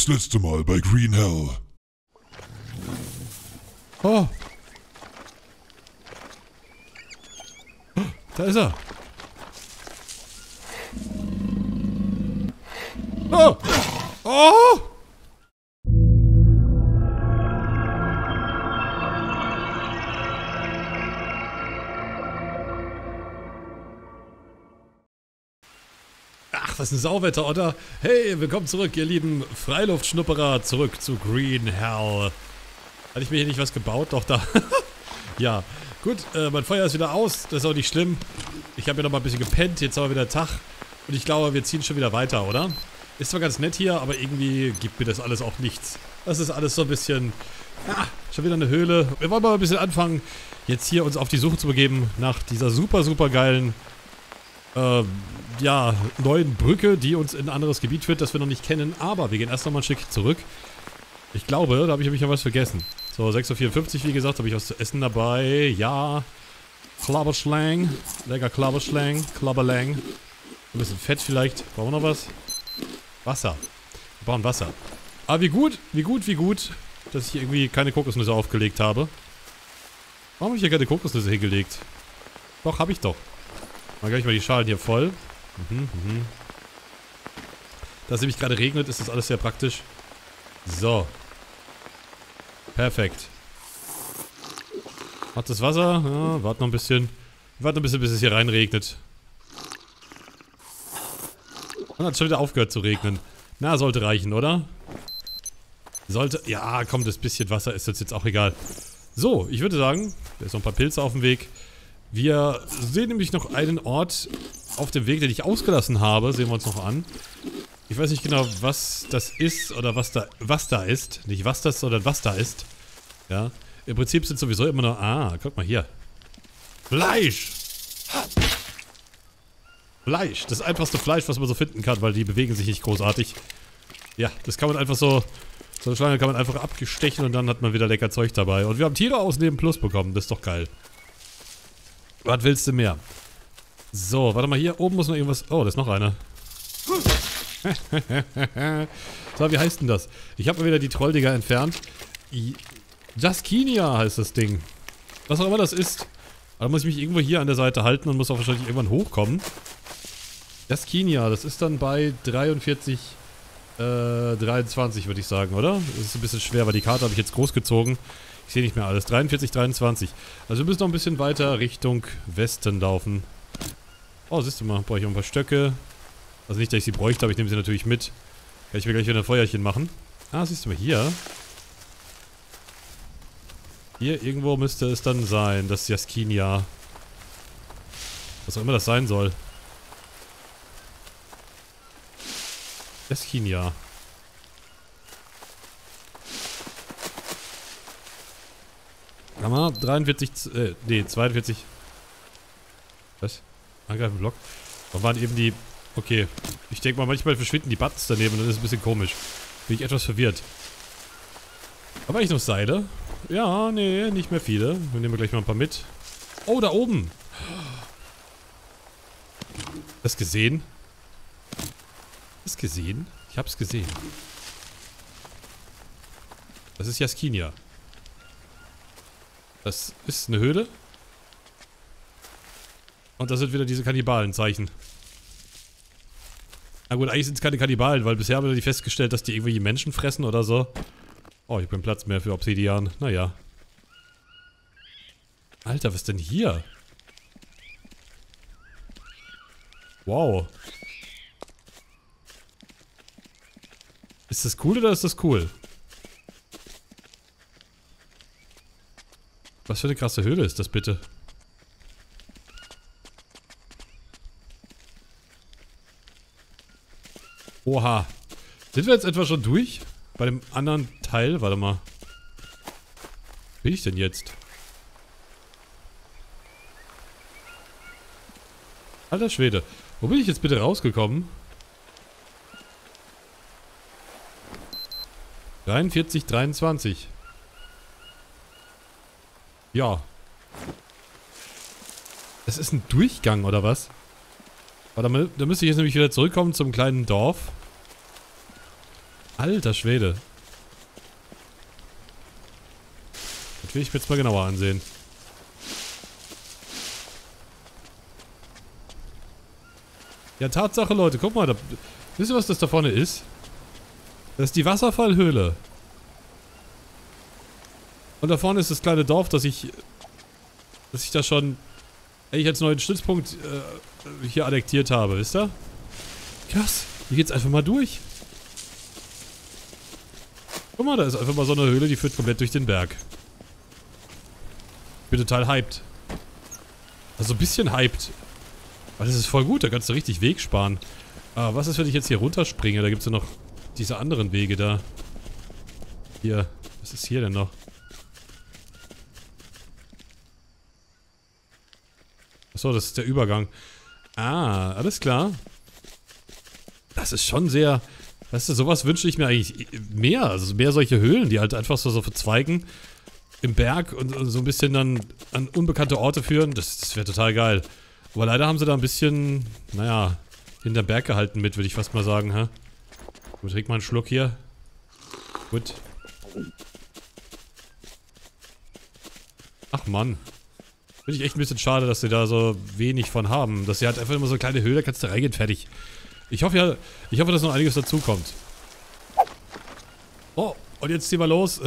das letzte Mal bei Green Hell. Oh. Da ist er. Oh. Oh. Was ein Sauwetter, oder? Hey, willkommen zurück, ihr lieben Freiluftschnupperer, zurück zu Green Hell. Hatte ich mir hier nicht was gebaut? Doch, da. ja, gut, äh, mein Feuer ist wieder aus, das ist auch nicht schlimm. Ich habe ja noch mal ein bisschen gepennt, jetzt haben wir wieder Tag. Und ich glaube, wir ziehen schon wieder weiter, oder? Ist zwar ganz nett hier, aber irgendwie gibt mir das alles auch nichts. Das ist alles so ein bisschen... Ah, schon wieder eine Höhle. Wir wollen mal ein bisschen anfangen, jetzt hier uns auf die Suche zu begeben nach dieser super, super geilen äh, ja, neuen Brücke, die uns in ein anderes Gebiet führt, das wir noch nicht kennen. Aber wir gehen erst noch mal ein Stück zurück. Ich glaube, da habe ich nämlich noch was vergessen. So, 6.54 Uhr, wie gesagt, habe ich was zu essen dabei. Ja. Klabberschlang. Lecker Klabberschlang. Klabberlang. Ein bisschen Fett vielleicht. Brauchen wir noch was? Wasser. Wir brauchen Wasser. Aber wie gut, wie gut, wie gut, dass ich irgendwie keine Kokosnüsse aufgelegt habe. Warum habe ich hier keine Kokosnüsse hingelegt? Doch, habe ich doch. Mal gleich mal die Schalen hier voll. Mhm, mhm. Da es nämlich gerade regnet, ist das alles sehr praktisch. So. Perfekt. Hat das Wasser? Ja, warte noch ein bisschen. Warte noch ein bisschen, bis es hier reinregnet. Und hat schon wieder aufgehört zu regnen. Na, sollte reichen, oder? Sollte... Ja, komm, das bisschen Wasser ist jetzt auch egal. So, ich würde sagen, da ist noch ein paar Pilze auf dem Weg. Wir sehen nämlich noch einen Ort auf dem Weg, den ich ausgelassen habe. Sehen wir uns noch an. Ich weiß nicht genau, was das ist oder was da, was da ist. Nicht was das, sondern was da ist. Ja. Im Prinzip sind sowieso immer noch... Ah, guck mal hier. Fleisch! Fleisch. Das einfachste Fleisch, was man so finden kann, weil die bewegen sich nicht großartig. Ja, das kann man einfach so... So eine Schlange kann man einfach abgestechen und dann hat man wieder lecker Zeug dabei. Und wir haben Tiere aus Leben Plus bekommen. Das ist doch geil. Was willst du mehr? So, warte mal, hier oben muss noch irgendwas... Oh, da ist noch einer. so, wie heißt denn das? Ich habe mal wieder die Trolldinger entfernt. Jaskinia heißt das Ding. Was auch immer das ist. Aber muss ich mich irgendwo hier an der Seite halten und muss auch wahrscheinlich irgendwann hochkommen. Jaskinia, das ist dann bei 43, äh, 23 würde ich sagen, oder? Das ist ein bisschen schwer, weil die Karte habe ich jetzt groß gezogen. Ich sehe nicht mehr alles. 43, 23. Also wir müssen noch ein bisschen weiter Richtung Westen laufen. Oh, siehst du mal, brauche ich auch ein paar Stöcke. Also nicht, dass ich sie bräuchte, aber ich nehme sie natürlich mit. Kann ich mir gleich wieder ein Feuerchen machen. Ah, siehst du mal, hier. Hier irgendwo müsste es dann sein, das Jaskinia. Was auch immer das sein soll. Jaskinia. Hammer, 43, äh, nee, 42. Was? Angreifen Block. Warum waren eben die... Okay. Ich denke mal, manchmal verschwinden die Buttons daneben und dann ist es ein bisschen komisch. Bin ich etwas verwirrt. Aber ich noch Seile? Ja, nee, nicht mehr viele. Wir nehmen gleich mal ein paar mit. Oh, da oben. Das gesehen? Das gesehen? Ich hab's gesehen. Das ist Jaskinia. Das ist eine Höhle. Und das sind wieder diese Kannibalenzeichen. Na gut, eigentlich sind es keine Kannibalen, weil bisher haben wir die festgestellt, dass die irgendwie Menschen fressen oder so. Oh, ich habe keinen Platz mehr für Obsidian. Naja. Alter, was denn hier? Wow. Ist das cool oder ist das cool? Was für eine krasse Höhle ist das bitte? Oha. Sind wir jetzt etwa schon durch? Bei dem anderen Teil? Warte mal. Bin ich denn jetzt? Alter Schwede. Wo bin ich jetzt bitte rausgekommen? 43, 23. Ja. Das ist ein Durchgang, oder was? Warte mal, da müsste ich jetzt nämlich wieder zurückkommen zum kleinen Dorf. Alter Schwede. Das will ich mir jetzt mal genauer ansehen. Ja, Tatsache, Leute. Guck mal, da, wisst ihr, was das da vorne ist? Das ist die Wasserfallhöhle. Und da vorne ist das kleine Dorf, das ich... Das ich da schon... Eigentlich als neuen Stützpunkt äh, hier annektiert habe, wisst ihr? Krass. Hier geht's einfach mal durch. Guck mal, da ist einfach mal so eine Höhle, die führt komplett durch den Berg. Ich bin total hyped. Also ein bisschen hyped. Weil das ist voll gut, da kannst du richtig Weg sparen. Aber was ist, wenn ich jetzt hier runterspringe? Da gibt es ja noch diese anderen Wege da. Hier, was ist hier denn noch? Achso, das ist der Übergang. Ah, alles klar. Das ist schon sehr... Weißt du, sowas wünsche ich mir eigentlich mehr. Also mehr solche Höhlen, die halt einfach so, so verzweigen im Berg und, und so ein bisschen dann an unbekannte Orte führen. Das, das wäre total geil. Aber leider haben sie da ein bisschen, naja, hinterm Berg gehalten mit, würde ich fast mal sagen, hä? Gut, trink mal einen Schluck hier. Gut. Ach Mann. Finde ich echt ein bisschen schade, dass sie da so wenig von haben. Dass sie halt einfach immer so eine kleine Höhle, kannst du reingehen, fertig. Ich hoffe ja, ich hoffe, dass noch einiges dazukommt. Oh, und jetzt ziehen wir los.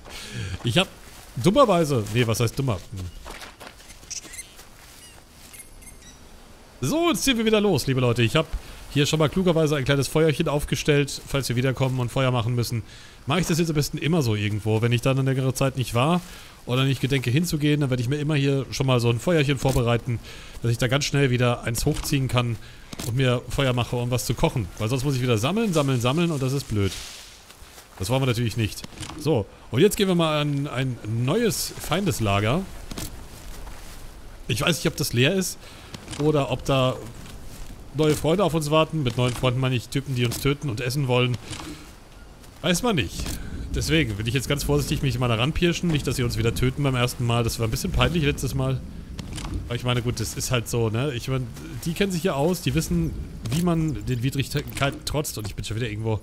ich hab dummerweise, nee, was heißt dummer? So, jetzt ziehen wir wieder los, liebe Leute. Ich habe hier schon mal klugerweise ein kleines Feuerchen aufgestellt, falls wir wiederkommen und Feuer machen müssen. Mache ich das jetzt am besten immer so irgendwo. Wenn ich dann eine längere Zeit nicht war oder nicht gedenke hinzugehen, dann werde ich mir immer hier schon mal so ein Feuerchen vorbereiten, dass ich da ganz schnell wieder eins hochziehen kann und mir Feuer mache, um was zu kochen. Weil sonst muss ich wieder sammeln, sammeln, sammeln und das ist blöd. Das wollen wir natürlich nicht. So, und jetzt gehen wir mal an ein neues Feindeslager. Ich weiß nicht, ob das leer ist oder ob da neue Freunde auf uns warten. Mit neuen Freunden meine ich Typen, die uns töten und essen wollen. Weiß man nicht. Deswegen will ich jetzt ganz vorsichtig mich mal ranpirschen. Nicht, dass sie uns wieder töten beim ersten Mal. Das war ein bisschen peinlich letztes Mal. Aber ich meine, gut, das ist halt so, ne? Ich meine, die kennen sich ja aus. Die wissen, wie man den Widrigkeiten trotzt. Und ich bin schon wieder irgendwo...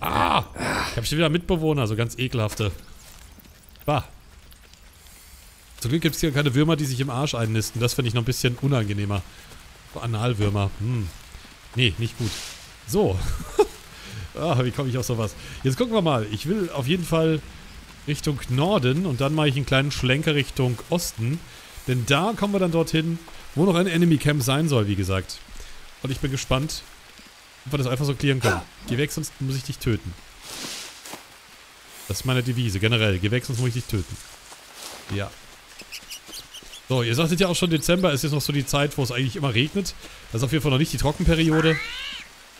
Ah! Ich habe schon wieder Mitbewohner, so ganz ekelhafte. Bah. Zum Glück gibt es hier keine Würmer, die sich im Arsch einnisten. Das finde ich noch ein bisschen unangenehmer. Analwürmer. Hm. Nee, nicht gut. So. ah, wie komme ich auf sowas? Jetzt gucken wir mal. Ich will auf jeden Fall Richtung Norden und dann mache ich einen kleinen Schlenker Richtung Osten. Denn da kommen wir dann dorthin, wo noch ein Enemy Camp sein soll, wie gesagt. Und ich bin gespannt, ob wir das einfach so klären können. Geh weg, sonst muss ich dich töten. Das ist meine Devise, generell. Geh weg, sonst muss ich dich töten. Ja. So, ihr sagtet ja auch schon, Dezember ist jetzt noch so die Zeit, wo es eigentlich immer regnet. Das ist auf jeden Fall noch nicht die Trockenperiode.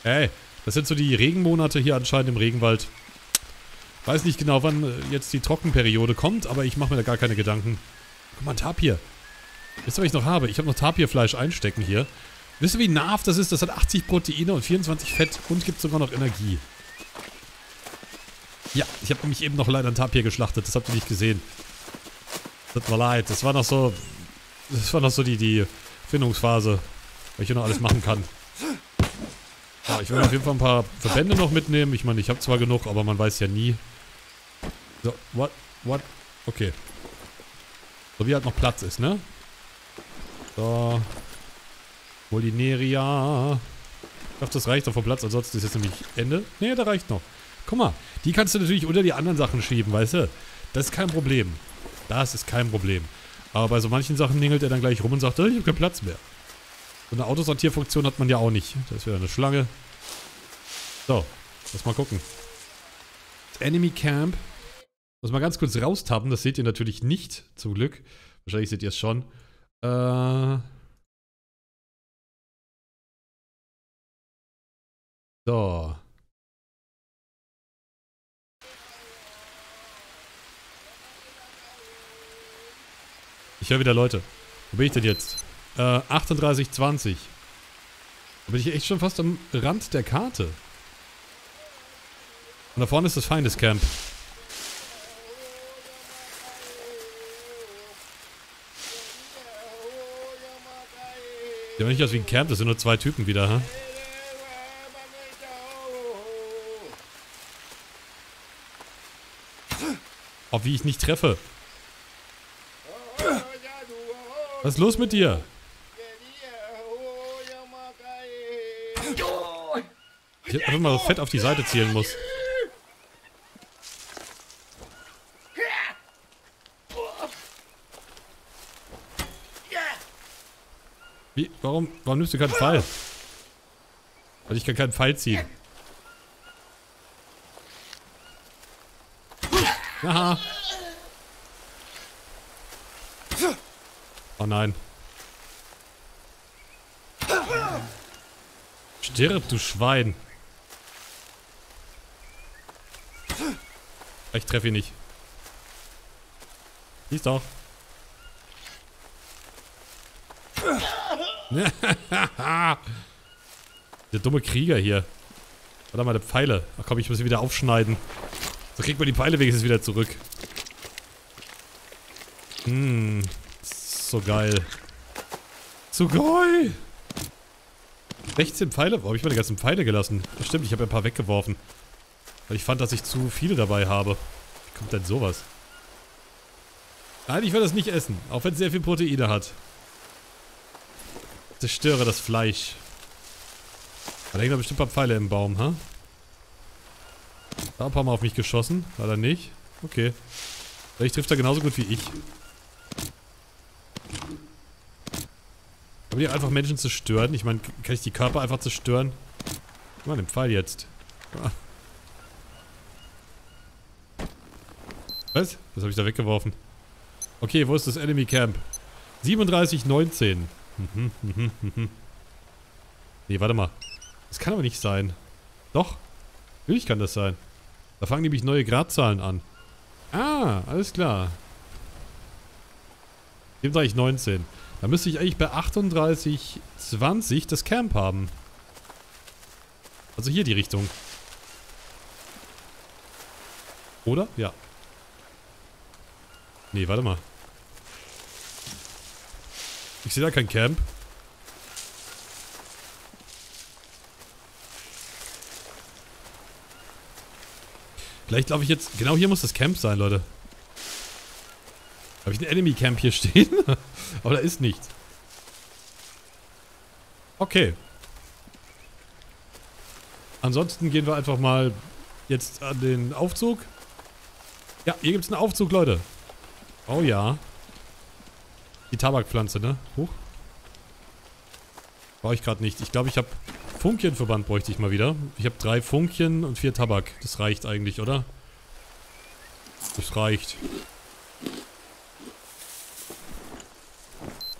Ey, das sind so die Regenmonate hier anscheinend im Regenwald. Weiß nicht genau, wann äh, jetzt die Trockenperiode kommt, aber ich mache mir da gar keine Gedanken. Guck mal, Tapir. Wisst ihr, was ich noch habe? Ich habe noch Tapirfleisch einstecken hier. Wisst ihr, wie nahrhaft das ist? Das hat 80 Proteine und 24 Fett und gibt sogar noch Energie. Ja, ich habe nämlich eben noch leider ein Tapir geschlachtet. Das habt ihr nicht gesehen. Tut mir leid. Das war noch so das war noch so die, die Findungsphase, was ich hier noch alles machen kann. Ja, ich werde auf jeden Fall ein paar Verbände noch mitnehmen. Ich meine, ich habe zwar genug, aber man weiß ja nie. So, what? What? Okay. So wie halt noch Platz ist, ne? So. Molineria. Ich hoffe, das reicht doch vom Platz, ansonsten ist jetzt nämlich Ende. Ne, da reicht noch. Guck mal, die kannst du natürlich unter die anderen Sachen schieben, weißt du? Das ist kein Problem. Das ist kein Problem. Aber bei so manchen Sachen ningelt er dann gleich rum und sagt, ich habe keinen Platz mehr. So eine Autosortierfunktion hat man ja auch nicht. Da ist wieder eine Schlange. So, lass mal gucken. Enemy Camp. Muss mal ganz kurz raustappen. Das seht ihr natürlich nicht, zum Glück. Wahrscheinlich seht ihr es schon. Äh... So. Ich höre wieder Leute. Wo bin ich denn jetzt? Äh, 38,20. Da bin ich echt schon fast am Rand der Karte. Und da vorne ist das Feindescamp. Sieht aber nicht aus wie ein Camp, das sind nur zwei Typen wieder, ha? Oh, wie ich nicht treffe. Was ist los mit dir? Ich hätte einfach mal fett auf die Seite zielen muss. Wie? Warum, warum nimmst du keinen Pfeil? Weil ich kann keinen Pfeil ziehen. Aha. Oh nein. Stirb, du Schwein. Ich treffe ihn nicht. Siehst doch. Der dumme Krieger hier. Warte mal, die Pfeile. Ach komm, ich muss sie wieder aufschneiden. So kriegt man die Pfeile wenigstens wieder zurück. Hm. So geil. So geil. 16 Pfeile? Wo habe ich meine ganzen Pfeile gelassen? Das stimmt, ich habe ein paar weggeworfen. Weil ich fand, dass ich zu viele dabei habe. Wie kommt denn sowas? Nein, ich will das nicht essen. Auch wenn es sehr viel Proteine hat. Zerstöre das Fleisch. Da hängen da bestimmt ein paar Pfeile im Baum, ha? Da ein paar Mal auf mich geschossen. War er nicht? Okay. Vielleicht trifft er genauso gut wie ich. Haben die einfach Menschen zerstören? Ich meine, kann ich die Körper einfach zerstören? Guck mal, den Pfeil jetzt. Ah. Was? Was habe ich da weggeworfen? Okay, wo ist das Enemy Camp? 3719. Mhm, mhm, mhm. Nee, warte mal. Das kann aber nicht sein. Doch. Natürlich kann das sein. Da fangen nämlich neue Gradzahlen an. Ah, alles klar. 3719. Da müsste ich eigentlich bei 3820 das Camp haben. Also hier die Richtung. Oder? Ja. Nee, warte mal. Ich sehe da kein Camp. Vielleicht laufe ich jetzt... Genau hier muss das Camp sein, Leute. Habe ich ein Enemy Camp hier stehen? Aber da ist nichts. Okay. Ansonsten gehen wir einfach mal jetzt an den Aufzug. Ja, hier gibt es einen Aufzug, Leute. Oh ja. Die Tabakpflanze, ne? Huch. Brauche ich gerade nicht. Ich glaube, ich habe... Funkienverband bräuchte ich mal wieder. Ich habe drei Funkchen und vier Tabak. Das reicht eigentlich, oder? Das reicht.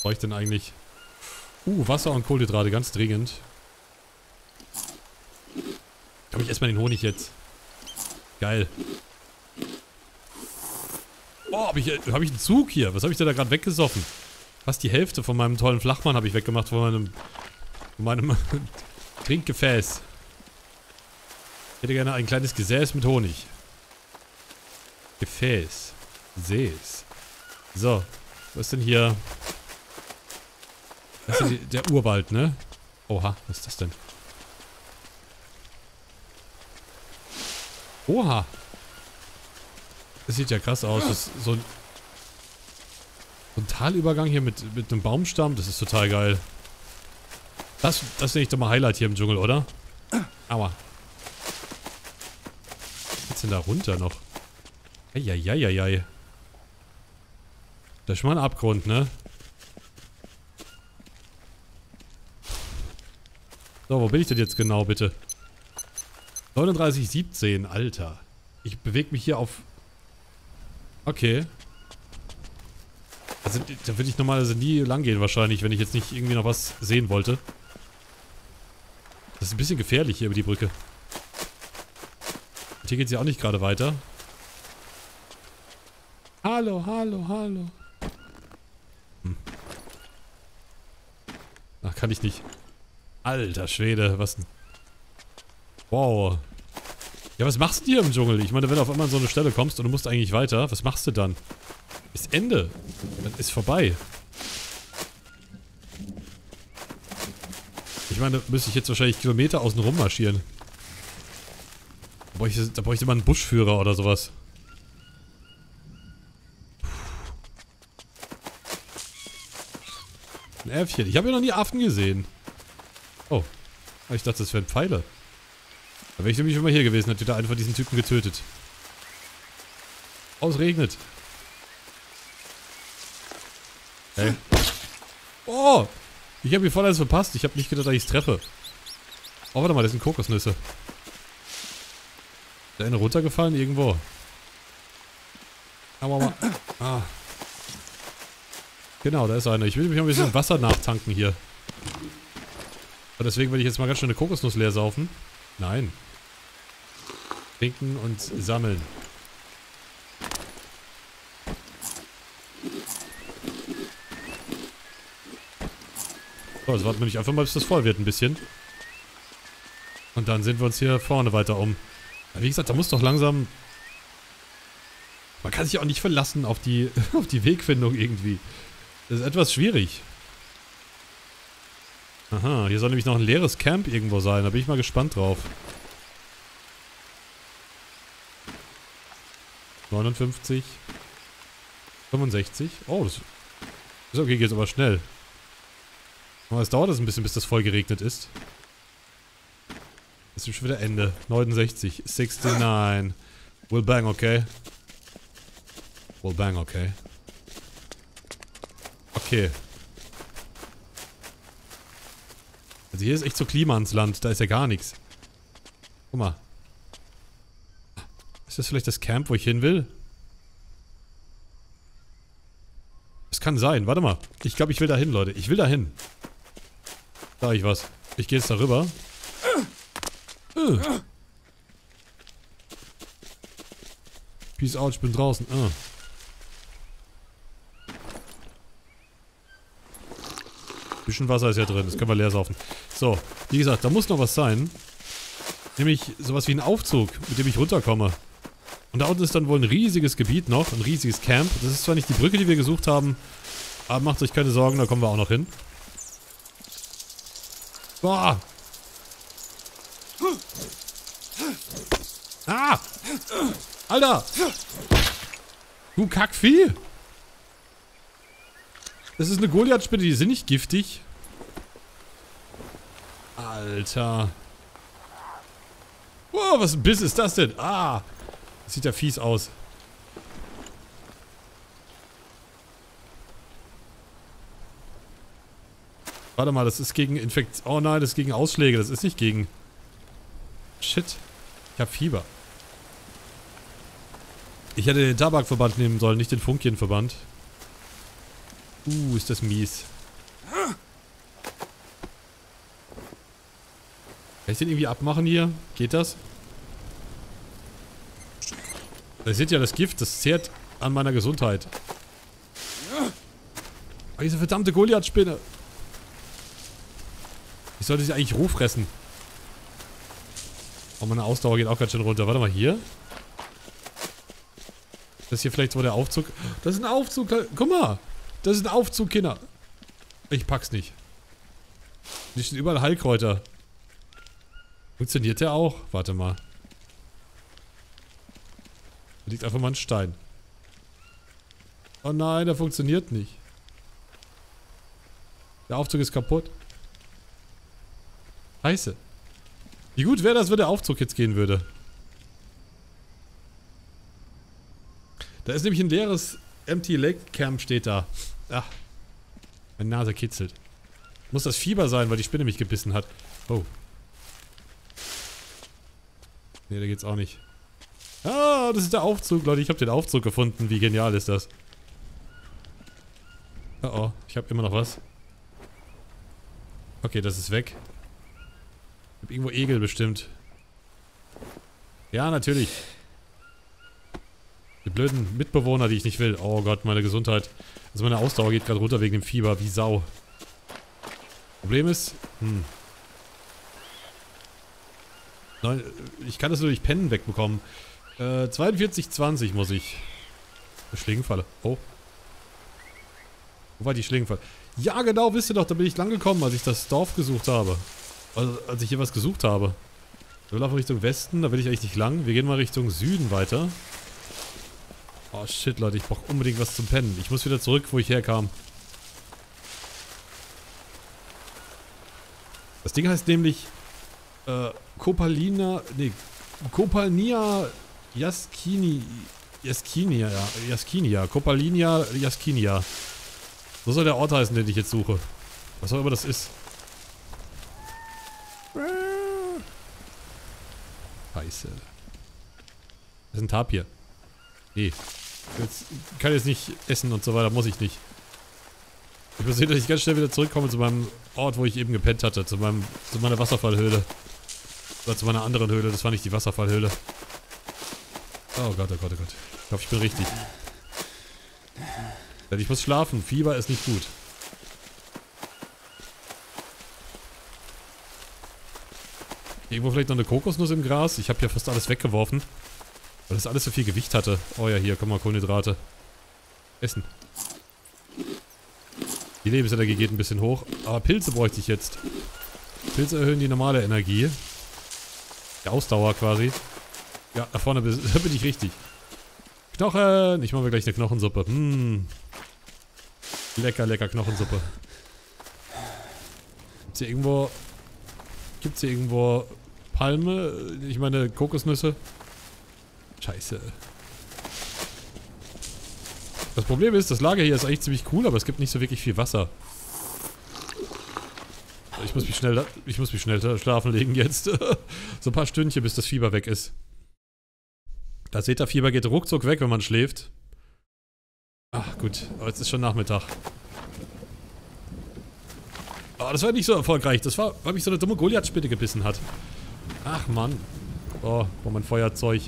Brauche ich denn eigentlich? Uh, Wasser und Kohlenhydrate, ganz dringend. Komm, ich erstmal den Honig jetzt. Geil. Oh, habe ich, hab ich einen Zug hier? Was habe ich denn da gerade weggesoffen? Fast die Hälfte von meinem tollen Flachmann habe ich weggemacht, von meinem, von meinem Trinkgefäß. Ich hätte gerne ein kleines Gesäß mit Honig. Gefäß. Gesäß. So. Was ist denn hier? Das ist der Urwald, ne? Oha, was ist das denn? Oha. Das sieht ja krass aus. Das ist so ein, so ein Talübergang hier mit, mit einem Baumstamm. Das ist total geil. Das, das sehe ich doch mal Highlight hier im Dschungel, oder? Aua. Was geht's denn da runter noch? Eieieiei. Das ist schon mal ein Abgrund, ne? So, wo bin ich denn jetzt genau, bitte? 39,17, Alter. Ich bewege mich hier auf... Okay. Also, da würde ich normalerweise nie lang gehen wahrscheinlich, wenn ich jetzt nicht irgendwie noch was sehen wollte. Das ist ein bisschen gefährlich hier über die Brücke. Und hier geht es ja auch nicht gerade weiter. Hallo, hallo, hallo. Hm. Ach, kann ich nicht. Alter Schwede, was denn? Wow. Ja, was machst du hier im Dschungel? Ich meine, wenn du auf einmal an so eine Stelle kommst und du musst eigentlich weiter, was machst du dann? Ist Ende. Dann ist vorbei. Ich meine, müsste ich jetzt wahrscheinlich Kilometer außen rum marschieren. Da bräuchte, da bräuchte man einen Buschführer oder sowas. Ein Äffchen. Ich habe ja noch nie Affen gesehen. Oh. Ah, ich dachte, das wären Pfeile. Da wäre ich nämlich schon mal hier gewesen, hätte wieder einen von diesen Typen getötet. Oh, es regnet. Hey. Oh! Ich habe hier voll alles verpasst. Ich habe nicht gedacht, dass ich es treffe. Oh, warte mal, das sind Kokosnüsse. Ist da eine runtergefallen? Irgendwo. Aber mal. Ah. Genau, da ist einer. Ich will mich mal ein bisschen Wasser nachtanken hier. Und deswegen will ich jetzt mal ganz schnell eine Kokosnuss leer saufen. Nein. Trinken und sammeln. So, jetzt warten wir nicht einfach mal, bis das voll wird ein bisschen. Und dann sehen wir uns hier vorne weiter um. Aber wie gesagt, da muss doch langsam... Man kann sich auch nicht verlassen auf die, auf die Wegfindung irgendwie. Das ist etwas schwierig. Aha, hier soll nämlich noch ein leeres Camp irgendwo sein. Da bin ich mal gespannt drauf. 59. 65. Oh, das ist okay, geht aber schnell. Aber es dauert das ein bisschen, bis das voll geregnet ist. Das ist schon wieder Ende. 69. 69. Will bang, okay. Will bang, okay. Okay. Also hier ist echt so Klima ans Land. Da ist ja gar nichts. Guck mal. Ist das vielleicht das Camp, wo ich hin will? Es kann sein. Warte mal. Ich glaube, ich will da hin, Leute. Ich will da hin. Da ich was. Ich gehe jetzt darüber. Uh. Peace out, ich bin draußen. Uh. Bisschen Wasser ist ja drin, das können wir leer saufen. So, wie gesagt, da muss noch was sein. Nämlich sowas wie ein Aufzug, mit dem ich runterkomme. Und da unten ist dann wohl ein riesiges Gebiet noch, ein riesiges Camp. Das ist zwar nicht die Brücke, die wir gesucht haben, aber macht euch keine Sorgen, da kommen wir auch noch hin. Boah. Ah! Alter! Du Kackvieh! Das ist eine Goliath-Spinne, die sind nicht giftig. Alter. Wow, was ein Biss ist das denn? Ah! Das sieht ja fies aus. Warte mal, das ist gegen Infekt... Oh nein, das ist gegen Ausschläge. Das ist nicht gegen... Shit. Ich hab Fieber. Ich hätte den Tabakverband nehmen sollen, nicht den Funkienverband. Uh, ist das mies. Kann ich den irgendwie abmachen hier? Geht das? Ihr seht ja das Gift, das zehrt an meiner Gesundheit. Oh, diese verdammte Goliath-Spinne. Ich sollte sie eigentlich roh fressen. Oh, meine Ausdauer geht auch ganz schön runter. Warte mal, hier? Das hier vielleicht so der Aufzug. Das ist ein Aufzug. Guck mal. Das ist ein Aufzug, Kinder. Ich pack's nicht. Hier stehen überall Heilkräuter. Funktioniert der auch? Warte mal. Da liegt einfach mal ein Stein. Oh nein, der funktioniert nicht. Der Aufzug ist kaputt. Scheiße. Wie gut wäre das, wenn der Aufzug jetzt gehen würde. Da ist nämlich ein leeres Empty Lake Camp steht da. Ach. Meine Nase kitzelt. Muss das Fieber sein, weil die Spinne mich gebissen hat. Oh. Ne, da geht's auch nicht. Ah, das ist der Aufzug, Leute. Ich habe den Aufzug gefunden. Wie genial ist das? Oh oh, ich habe immer noch was. Okay, das ist weg. Ich hab irgendwo Egel bestimmt. Ja, natürlich. Die blöden Mitbewohner, die ich nicht will. Oh Gott, meine Gesundheit. Also meine Ausdauer geht gerade runter wegen dem Fieber. Wie Sau. Problem ist... Hm. Nein, ich kann das nur durch Pennen wegbekommen. Äh, 42,20 muss ich. Schlingenfalle. Oh. Wo war die Schlingenfalle? Ja, genau, wisst ihr doch, da bin ich lang gekommen, als ich das Dorf gesucht habe. Also, als ich hier was gesucht habe. Wir laufen Richtung Westen, da will ich eigentlich nicht lang. Wir gehen mal Richtung Süden weiter. Oh shit, Leute, ich brauche unbedingt was zum Pennen. Ich muss wieder zurück, wo ich herkam. Das Ding heißt nämlich äh, Copalina, nee, Copalnia Jaskini, Jaskinia, ja, Jaskinia, Copalinia Jaskinia. So soll der Ort heißen, den ich jetzt suche. Was auch immer das ist. Scheiße. Das ist ein Tapir. Nee. Jetzt kann jetzt nicht essen und so weiter, muss ich nicht. Ich muss sehen, dass ich ganz schnell wieder zurückkomme zu meinem Ort, wo ich eben gepennt hatte. Zu, meinem, zu meiner Wasserfallhöhle. Oder zu meiner anderen Höhle. Das war nicht die Wasserfallhöhle. Oh Gott, oh Gott, oh Gott. Ich hoffe, ich bin richtig. Denn ich muss schlafen. Fieber ist nicht gut. Irgendwo vielleicht noch eine Kokosnuss im Gras. Ich habe hier fast alles weggeworfen. Weil das alles so viel Gewicht hatte. Oh ja, hier, komm mal, Kohlenhydrate. Essen. Die Lebensenergie geht ein bisschen hoch. Aber Pilze bräuchte ich jetzt. Pilze erhöhen die normale Energie. Die Ausdauer quasi. Ja, da vorne bin ich richtig. Knochen! Ich mache mir gleich eine Knochensuppe. Hm. Lecker, lecker Knochensuppe. Gibt's hier irgendwo... Gibt's hier irgendwo Palme? Ich meine Kokosnüsse? Scheiße. Das Problem ist, das Lager hier ist eigentlich ziemlich cool, aber es gibt nicht so wirklich viel Wasser. Ich muss mich schnell, ich muss mich schnell schlafen legen jetzt. so ein paar Stündchen, bis das Fieber weg ist. Das Zeta-Fieber geht ruckzuck weg, wenn man schläft. Ach, gut. Aber jetzt ist schon Nachmittag. Oh, das war nicht so erfolgreich. Das war, weil mich so eine dumme Goliath-Spinne gebissen hat. Ach, Mann. Oh, oh, mein Feuerzeug.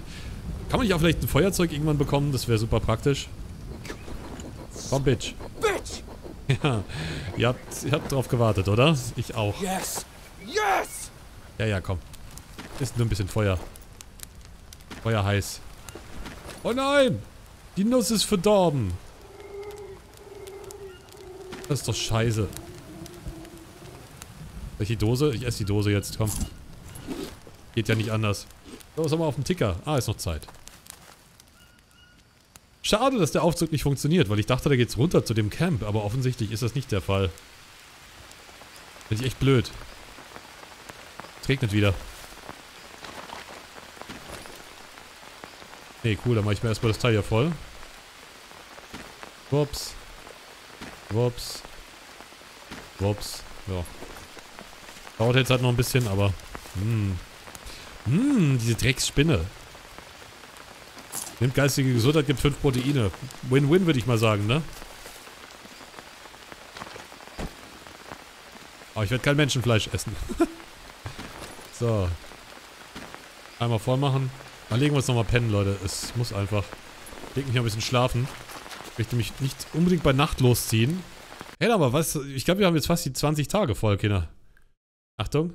Kann man nicht auch vielleicht ein Feuerzeug irgendwann bekommen? Das wäre super praktisch. Komm, Bitch. Bitch! Ja, ihr habt, ihr habt drauf gewartet, oder? Ich auch. Yes! Yes! Ja, ja, komm. Ist nur ein bisschen Feuer. Feuer heiß. Oh nein! Die Nuss ist verdorben. Das ist doch scheiße. Soll ich die Dose? Ich esse die Dose jetzt, komm. Geht ja nicht anders. So, was haben wir auf dem Ticker? Ah, ist noch Zeit. Schade, dass der Aufzug nicht funktioniert, weil ich dachte, da geht's runter zu dem Camp, aber offensichtlich ist das nicht der Fall. Finde ich echt blöd. Es regnet wieder. Nee, cool, dann mache ich mir erstmal das Teil hier voll. Wups. Wups. Wups. Ja. Dauert jetzt halt noch ein bisschen, aber... Hm. Hm, diese Drecksspinne. Nimmt geistige Gesundheit, gibt 5 Proteine. Win-win, würde ich mal sagen, ne? Aber ich werde kein Menschenfleisch essen. so. Einmal voll machen. Dann legen wir uns nochmal pennen, Leute. Es muss einfach. Leg mich noch ein bisschen schlafen. Ich möchte mich nicht unbedingt bei Nacht losziehen. Hey, aber was? Ich glaube, wir haben jetzt fast die 20 Tage voll, Kinder. Achtung.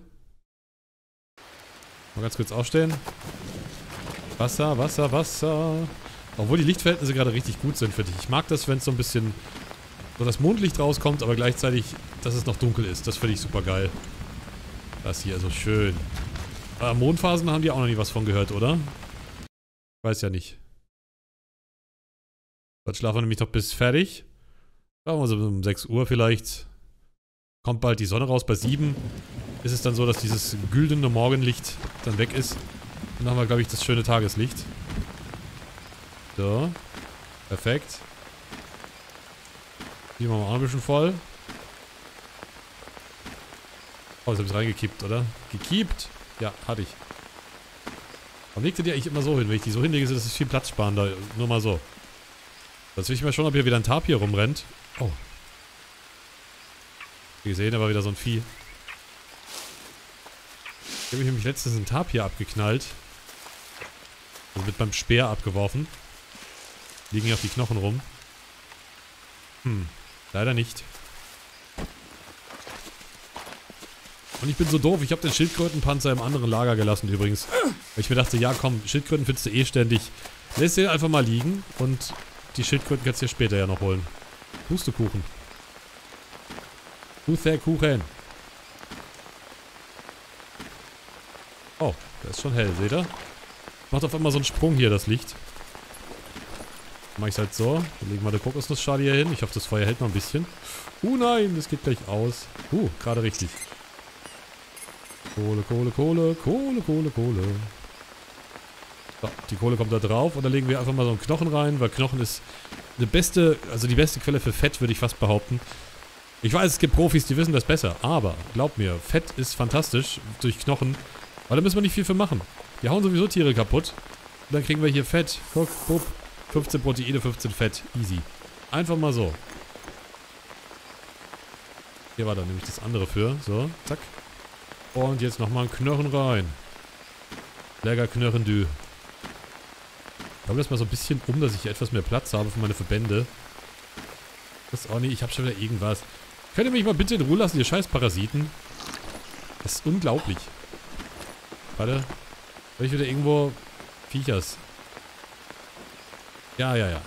Mal ganz kurz aufstellen. Wasser, Wasser, Wasser. Obwohl die Lichtverhältnisse gerade richtig gut sind für dich. Ich mag das, wenn es so ein bisschen so das Mondlicht rauskommt, aber gleichzeitig, dass es noch dunkel ist. Das finde ich super geil. Das hier, so schön. Äh, Mondphasen haben die auch noch nie was von gehört, oder? Weiß ja nicht. Jetzt schlafen wir nämlich noch bis fertig. Sagen wir so um 6 Uhr vielleicht. Kommt bald die Sonne raus. Bei 7 ist es dann so, dass dieses güldene Morgenlicht dann weg ist. Dann haben wir, glaube ich, das schöne Tageslicht. So. Perfekt. Hier machen wir auch ein bisschen voll. Oh, das habe ich reingekippt, oder? Gekippt? Ja, hatte ich. Warum legt ihr die eigentlich immer so hin? Wenn ich die so hinlege, ist das viel platzsparender. Nur mal so. Jetzt will ich mal schon, ob hier wieder ein Tapir rumrennt. Oh. Wie gesehen, aber wieder so ein Vieh. Ich habe nämlich letztens ein Tapir abgeknallt. Also mit meinem Speer abgeworfen. Liegen hier auf die Knochen rum. Hm, leider nicht. Und ich bin so doof, ich habe den Schildkrötenpanzer im anderen Lager gelassen übrigens. Weil ich mir dachte, ja komm, Schildkröten findest du eh ständig. Lässt den einfach mal liegen und die Schildkröten kannst du dir später ja noch holen. Pustekuchen. Kuchen. Oh, der ist schon hell, seht ihr? Macht auf einmal so einen Sprung hier, das Licht. Mach ich halt so. Dann legen wir eine Kokosnussschale hier hin. Ich hoffe, das Feuer hält noch ein bisschen. Uh, nein, das geht gleich aus. Uh, gerade richtig. Kohle, Kohle, Kohle, Kohle, Kohle, Kohle. So, die Kohle kommt da drauf und dann legen wir einfach mal so einen Knochen rein, weil Knochen ist eine beste, also die beste Quelle für Fett, würde ich fast behaupten. Ich weiß, es gibt Profis, die wissen das besser, aber glaub mir, Fett ist fantastisch durch Knochen, weil da müssen wir nicht viel für machen. Die hauen sowieso Tiere kaputt. Und dann kriegen wir hier Fett. Guck, pup. 15 Proteine, 15 Fett. Easy. Einfach mal so. Hier war dann nämlich das andere für. So, zack. Und jetzt nochmal ein Knochen rein. Lecker Knochen, du. Ich glaube das mal so ein bisschen um, dass ich hier etwas mehr Platz habe für meine Verbände. Das auch nicht. Ich habe schon wieder irgendwas. Könnt ihr mich mal bitte in Ruhe lassen, ihr scheiß Parasiten? Das ist unglaublich. Warte. Habe ich wieder irgendwo Viechers? Ja, ja, ja.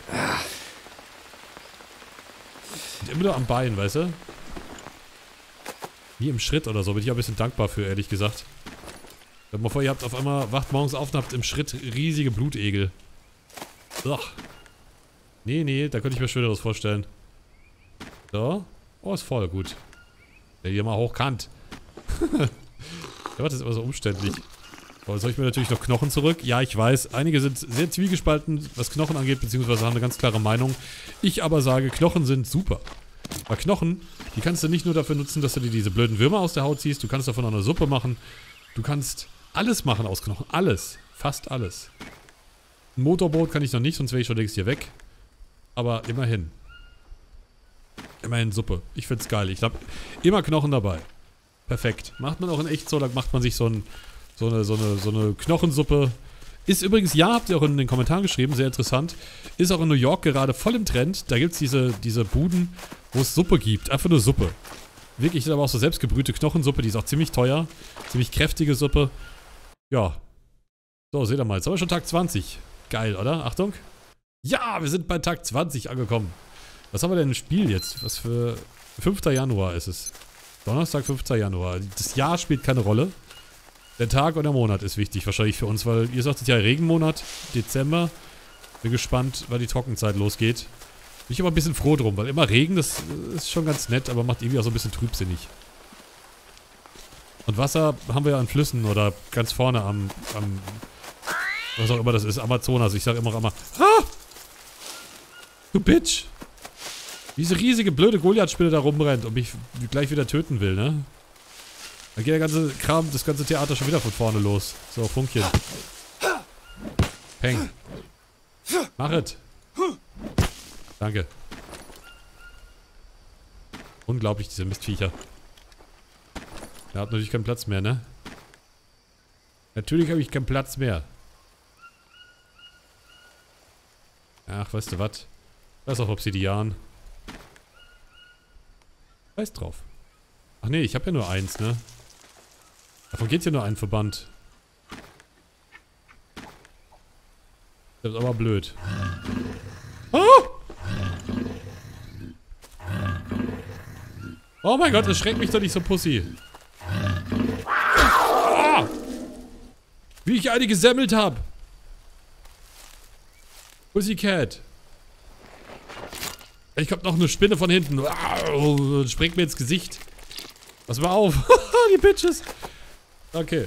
Und immer nur am Bein, weißt du? Nie im Schritt oder so. Bin ich auch ein bisschen dankbar für, ehrlich gesagt. Stellt mal vor, ihr habt auf einmal, wacht morgens auf und habt im Schritt riesige Blutegel. Ugh. Nee, nee, da könnte ich mir Schöneres vorstellen. So. Oh, ist voll, gut. Der hier mal hochkant. ja, das ist immer so umständlich. So, jetzt ich mir natürlich noch Knochen zurück. Ja, ich weiß, einige sind sehr zwiegespalten, was Knochen angeht, beziehungsweise haben eine ganz klare Meinung. Ich aber sage, Knochen sind super. Weil Knochen, die kannst du nicht nur dafür nutzen, dass du dir diese blöden Würmer aus der Haut ziehst, du kannst davon auch eine Suppe machen. Du kannst alles machen aus Knochen. Alles. Fast alles. Ein Motorboot kann ich noch nicht, sonst wäre ich schon längst hier weg. Aber immerhin. Immerhin Suppe. Ich find's geil. Ich habe immer Knochen dabei. Perfekt. Macht man auch in echt so, dann macht man sich so ein so eine, so eine, so eine Knochensuppe. Ist übrigens, ja, habt ihr auch in den Kommentaren geschrieben, sehr interessant. Ist auch in New York gerade voll im Trend. Da gibt es diese, diese Buden, wo es Suppe gibt. Einfach nur Suppe. Wirklich, ist aber auch so selbstgebrühte Knochensuppe, die ist auch ziemlich teuer. Ziemlich kräftige Suppe. Ja. So, seht ihr mal. Jetzt haben wir schon Tag 20. Geil, oder? Achtung. Ja, wir sind bei Tag 20 angekommen. Was haben wir denn im Spiel jetzt? Was für... 5. Januar ist es. Donnerstag, 5. Januar. Das Jahr spielt keine Rolle. Der Tag und der Monat ist wichtig wahrscheinlich für uns, weil ihr sagt, es ist ja Regenmonat, Dezember. Bin gespannt, weil die Trockenzeit losgeht. Bin ich aber ein bisschen froh drum, weil immer Regen, das ist schon ganz nett, aber macht irgendwie auch so ein bisschen trübsinnig. Und Wasser haben wir ja an Flüssen oder ganz vorne am, am was auch immer das ist, Amazonas. Ich sage immer immer, ah! Du Bitch! Diese riesige blöde Goliath-Spinne da rumrennt und mich gleich wieder töten will, ne? Dann geht der ganze Kram, das ganze Theater schon wieder von vorne los. So, Funkchen. Peng. Mach es. Danke. Unglaublich, diese Mistviecher. Er hat natürlich keinen Platz mehr, ne? Natürlich habe ich keinen Platz mehr. Ach, weißt du was? Das ist auch Obsidian. Weiß drauf. Ach nee, ich habe ja nur eins, ne? Davon geht hier nur ein Verband. Das ist aber blöd. Oh! Oh mein Gott, das schreckt mich doch nicht so, Pussy. Oh! Wie ich eine gesammelt habe. Pussycat. Ich kommt noch eine Spinne von hinten. Springt mir ins Gesicht. Pass mal auf. Die Bitches. Okay.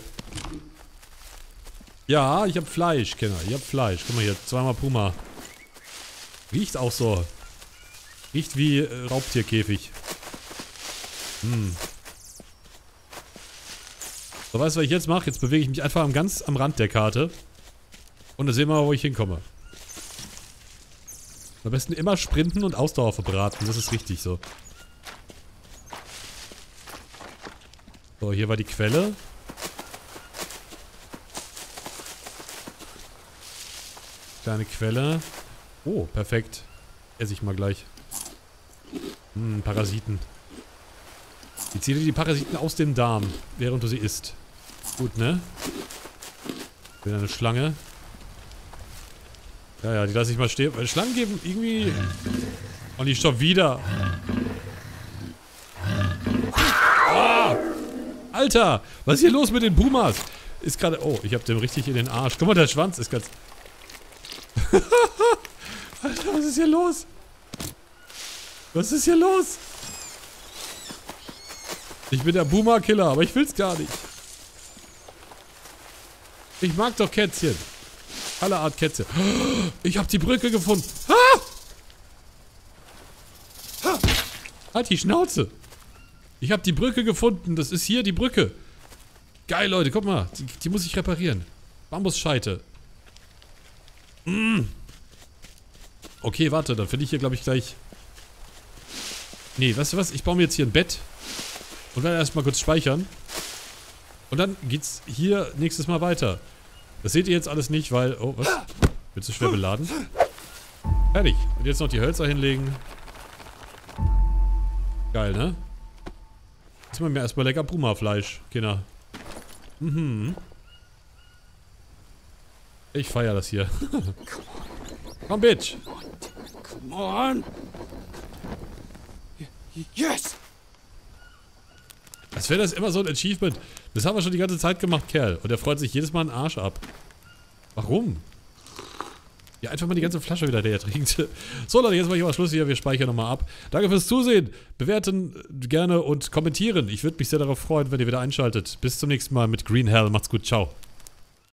Ja, ich hab Fleisch, Kinder. Ich hab Fleisch. Guck mal hier, zweimal Puma. Riecht auch so. Riecht wie äh, Raubtierkäfig. Hm. So, weißt du, was ich jetzt mache? Jetzt bewege ich mich einfach am, ganz am Rand der Karte. Und dann sehen wir mal, wo ich hinkomme. Am besten immer sprinten und Ausdauer verbraten. Das ist richtig so. So, hier war die Quelle. Kleine Quelle. Oh, perfekt. Esse ich mal gleich. Hm, Parasiten. Die zieht dir die Parasiten aus dem Darm, während du sie isst. Gut, ne? Bin eine Schlange. Ja, ja, die lasse ich mal stehen. Weil Schlangen geben irgendwie... Und die schon wieder. Oh! Alter! Was ist hier los mit den Pumas? Ist gerade... Oh, ich hab dem richtig in den Arsch. Guck mal, der Schwanz ist ganz... Alter, was ist hier los? Was ist hier los? Ich bin der Boomer-Killer, aber ich will's gar nicht. Ich mag doch Kätzchen. Alle Art Kätzchen. Ich habe die Brücke gefunden. Ah! Halt die Schnauze. Ich habe die Brücke gefunden. Das ist hier die Brücke. Geil, Leute. Guck mal. Die, die muss ich reparieren. Bambusscheite. Mm. Okay, warte. Dann finde ich hier, glaube ich, gleich... Nee, weißt du was? Ich baue mir jetzt hier ein Bett. Und werde erstmal kurz speichern. Und dann geht's hier nächstes Mal weiter. Das seht ihr jetzt alles nicht, weil... Oh, was? Wird zu schwer beladen? Fertig. Und jetzt noch die Hölzer hinlegen. Geil, ne? Jetzt machen wir erstmal lecker Puma-Fleisch, Kinder. Mhm. Ich feiere das hier. Komm, Bitch. Come on. Yes. Als wäre das immer so ein Achievement. Das haben wir schon die ganze Zeit gemacht, Kerl. Und er freut sich jedes Mal einen Arsch ab. Warum? Ja, einfach mal die ganze Flasche wieder leer trinkt. So, Leute, jetzt mache ich mal Schluss hier. Wir speichern nochmal ab. Danke fürs Zusehen. Bewerten gerne und kommentieren. Ich würde mich sehr darauf freuen, wenn ihr wieder einschaltet. Bis zum nächsten Mal mit Green Hell. Macht's gut. Ciao.